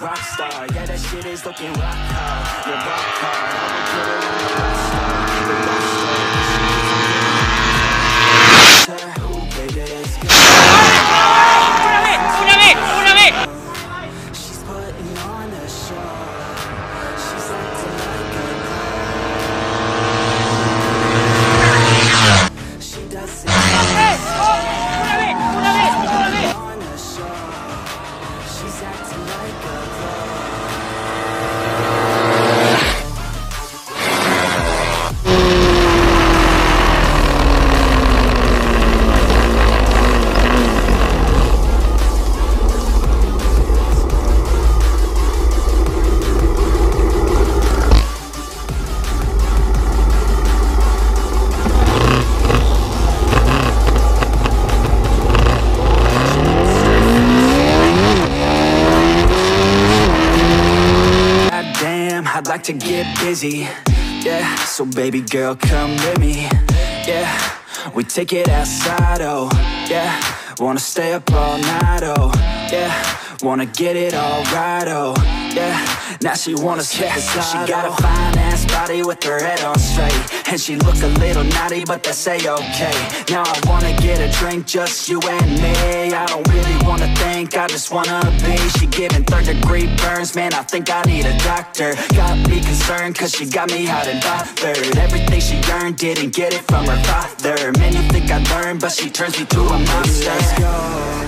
rock star yeah that shit is looking rock hard Yeah, rock hard, like to get busy. Yeah, so baby girl, come with me. Yeah, we take it outside, oh. Yeah, wanna stay up all night, oh. Yeah, wanna get it all right, oh. Yeah, now she wanna skip the She got a oh. fine ass body with her head on straight. And she look a little naughty, but that's a-okay. Now I wanna get a drink, just you and me. I don't really wanna think, I just wanna be. She giving third degree burns, man, I think I need a doctor. Got me concerned, cause she got me hot and bothered. Everything she earned, didn't get it from her father. Man, you think I learned, but she turns me to a monster. Let's go.